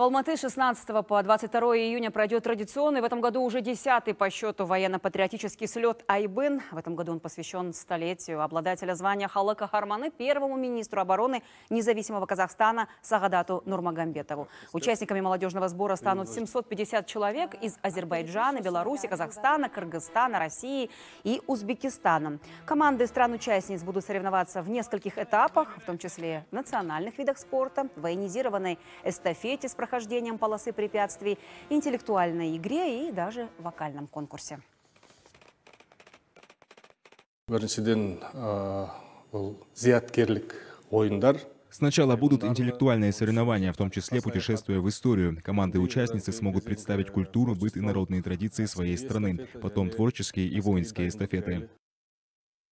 В Алматы 16 по 22 июня пройдет традиционный в этом году уже десятый по счету военно-патриотический слет «Айбын». В этом году он посвящен столетию обладателя звания Халыка Харманы, первому министру обороны независимого Казахстана Сагадату Нурмагомбетову. Участниками молодежного сбора станут 750 человек из Азербайджана, Беларуси, Казахстана, Кыргызстана, России и Узбекистана. Команды стран-участниц будут соревноваться в нескольких этапах, в том числе в национальных видах спорта, военизированной эстафете с прохождением полосы препятствий, интеллектуальной игре и даже вокальном конкурсе. біріншіден ә, бұл зияткерлік ойындар Сначала будут интеллектуальные соревнования, в том числе путешествия в историю. Команды-участницы смогут представить культуру, быт и народные традиции своей страны. Потом творческие и воинские эстафеты.